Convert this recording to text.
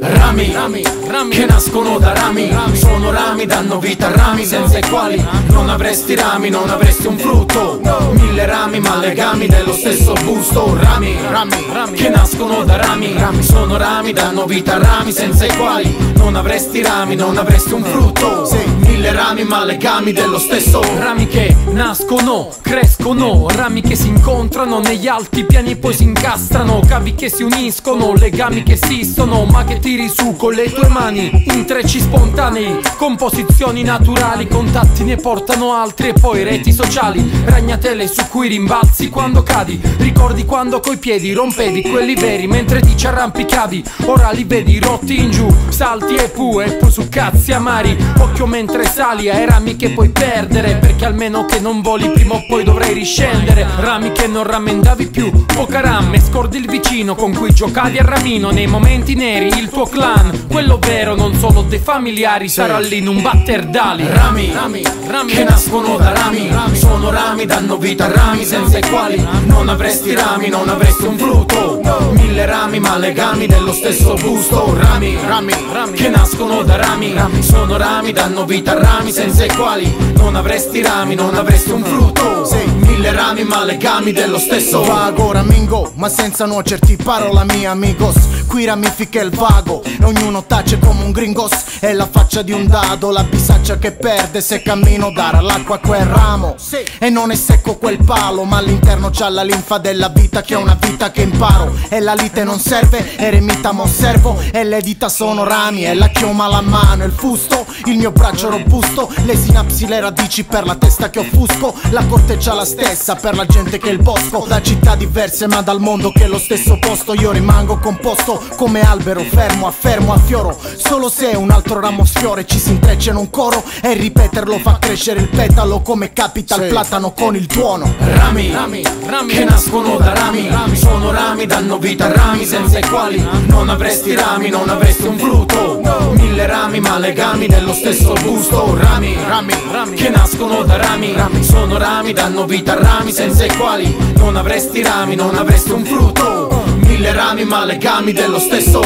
Rami, rami, rami, che nascono da rami, rami. Sono rami, danno vita a rami senza i quali non avresti rami, non avresti un frutto. Mille rami ma legami dello stesso busto. Rami, rami, rami, che nascono da rami, rami. Sono rami, danno vita a rami senza i quali non avresti rami, non avresti un frutto ma legami dello stesso. Rami che nascono, crescono Rami che si incontrano negli alti piani e poi si incastrano. Cavi che si uniscono, legami che esistono Ma che tiri su con le tue mani. Intrecci spontanei, composizioni naturali Contatti ne portano altri e poi reti sociali. Ragnatele su cui rimbalzi quando cadi. Ricordi quando coi piedi rompevi quelli veri Mentre ti ci arrampicavi. Ora li vedi rotti in giù Salti e pu e pu su cazzi amari. Occhio mentre sali ai rami che puoi perdere Perché almeno che non voli prima o poi dovrai riscendere. Rami che non rammendavi più Poca ramme, scordi il vicino con cui giocavi a ramino Nei momenti neri il tuo clan. Quello vero non solo dei familiari Sarà lì in un batter d'ali. Rami, rami, rami. che nascono da rami, rami Sono rami, danno vita a rami senza i quali non avresti rami, non avresti un frutto Mille rami ma legami dello stesso busto Rami, rami, rami che nascono da rami, rami Sono rami, danno vita a rami senza i quali non avresti rami, non avresti un frutto Mille rami ma legami dello stesso. Vago ramingo, ma senza nuocerti parola mia amigos. Qui ramifica il vago e ognuno tace come un gringos. È la faccia di un dado, la bisaccia che perde se cammino dare all'acqua quel ramo. E non è secco quel palo, ma all'interno c'ha la linfa della vita che è una vita che imparo. E la lite non serve, eremita ma osservo. E le dita sono rami, e la chioma la mano, il fusto. Il mio braccio robusto, le sinapsi, le radici per la testa che offusco. La corteccia la stessa per la gente che è il bosco Da città diverse ma dal mondo che è lo stesso posto. Io rimango composto come albero fermo, affermo, affioro Solo se un altro ramo sfiore ci si intreccia in un coro E ripeterlo fa crescere il petalo come capita il platano con il tuono. Rami, rami, rami. che nascono da rami, rami. Sono rami, danno vita a rami senza i quali non avresti rami, non avresti un frutto Mille rami ma legami dello stesso busto. Rami, rami, rami. che nascono da rami, rami Sono rami, danno vita a rami senza i quali non avresti rami, non avresti un frutto. Mille rami ma legami dello stesso